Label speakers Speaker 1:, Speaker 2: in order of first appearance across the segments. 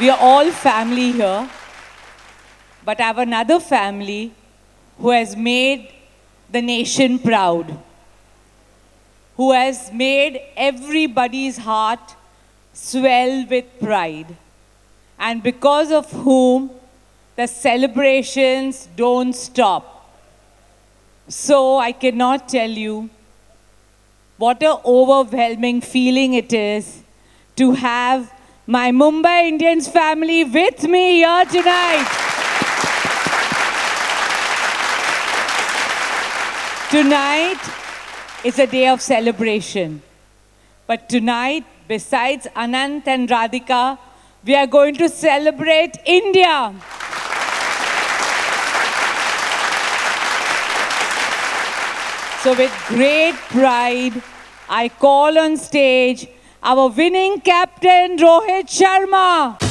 Speaker 1: We are all family here. But I have another family who has made the nation proud, who has made everybody's heart swell with pride, and because of whom the celebrations don't stop. So I cannot tell you what an overwhelming feeling it is to have my Mumbai Indians family with me here tonight. Tonight is a day of celebration. But tonight, besides Anant and Radhika, we are going to celebrate India. So, with great pride, I call on stage our winning captain, Rohit Sharma.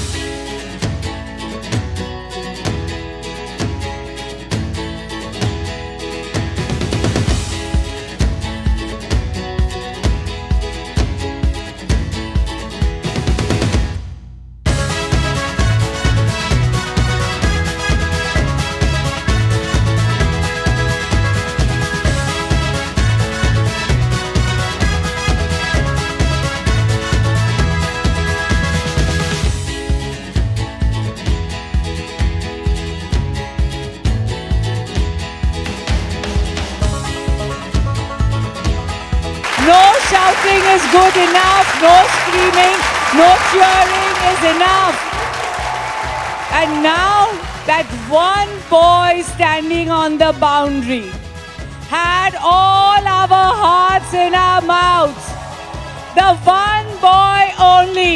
Speaker 1: Shouting is good enough. No screaming, no cheering is enough. And now that one boy standing on the boundary had all our hearts in our mouths. The one boy only,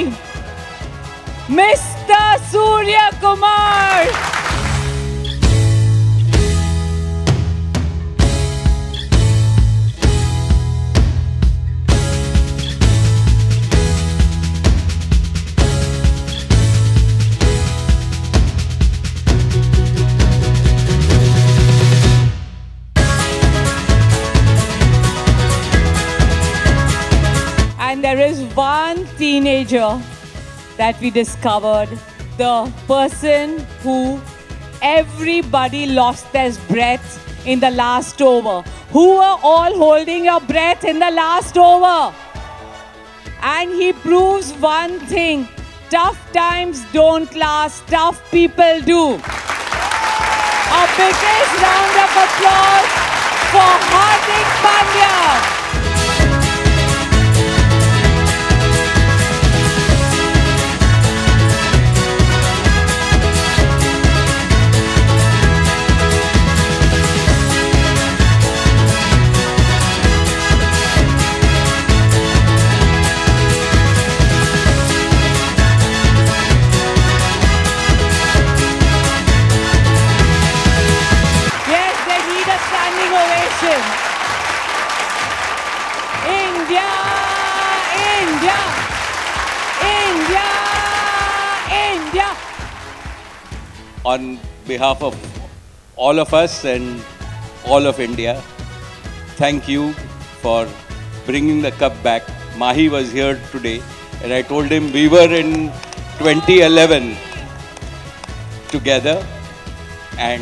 Speaker 1: Mr. Surya Kumar. There is one teenager that we discovered, the person who everybody lost their breath in the last over. Who were all holding your breath in the last over? And he proves one thing tough times don't last, tough people do. A biggest round of applause for Hardik Pandya. India, India, India, India.
Speaker 2: on behalf of all of us and all of India, thank you for bringing the cup back. Mahi was here today, and I told him we were in 2011 together, and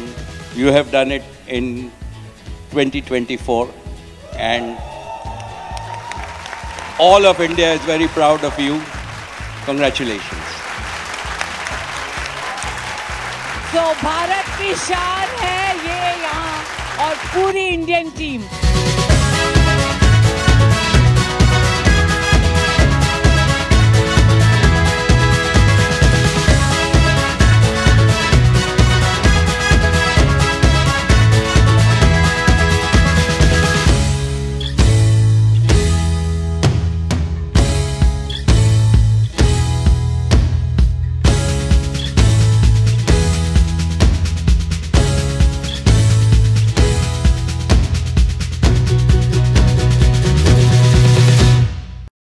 Speaker 2: you have done it in 2024, and all of India is very proud of you. Congratulations.
Speaker 1: So Bharat की शान है ये यहाँ और पूरी Indian team